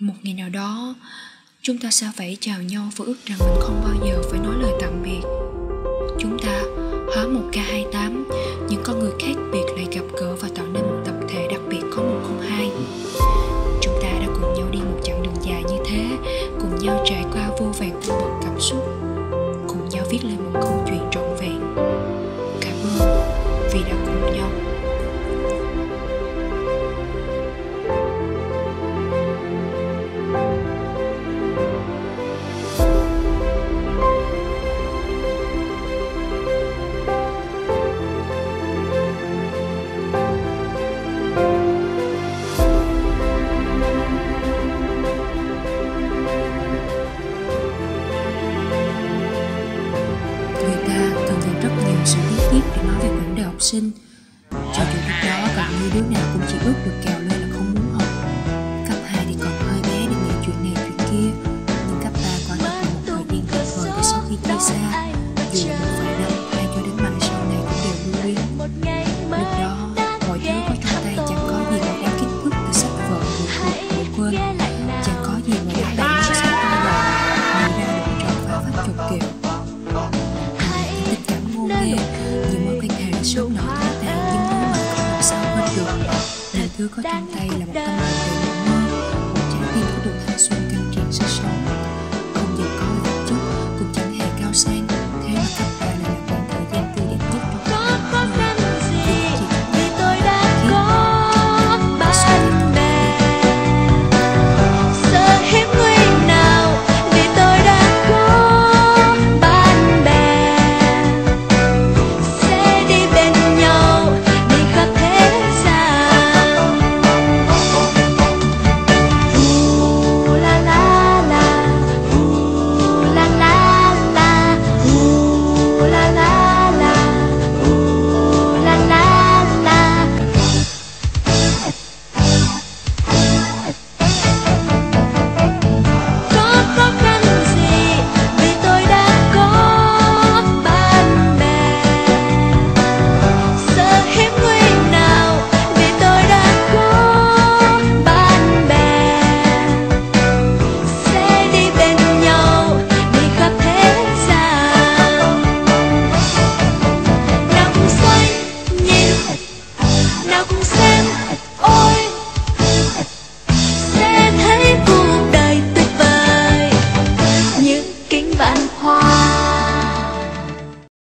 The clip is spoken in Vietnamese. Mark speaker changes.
Speaker 1: một ngày nào đó, chúng ta sẽ phải chào nhau và ước rằng mình không bao giờ phải nói lời tạm biệt. Chúng ta hóa một k 28 những con người khác biệt lại gặp gỡ và tạo nên một tập thể đặc biệt có một không hai. Chúng ta đã cùng nhau đi một chặng đường dài như thế, cùng nhau trải qua dành sự lý tiếp để nói về vấn đề học sinh. Cho dù lúc đó gần như đứa nào cũng chỉ ước được kèo lên là không muốn học. Cấp 2 thì còn hơi bé để nghĩ chuyện này chuyện kia. Nhưng cấp 3 quả thật là một thời gian tuyệt vời để sau khi chia xa. Dù là một vài năm hay cho đến mãi sau này cũng đều lưu luyến. Lúc đó, mọi thứ có trong tay chẳng có gì mà đáng kích thước từ sách vở buồn thuộc buồn quên. Chẳng có gì ngoài đám đầy đứa có trong tay là một tâm hồn đầy mộng mơ một trái tim có đủ thanh xuân căng tràn sức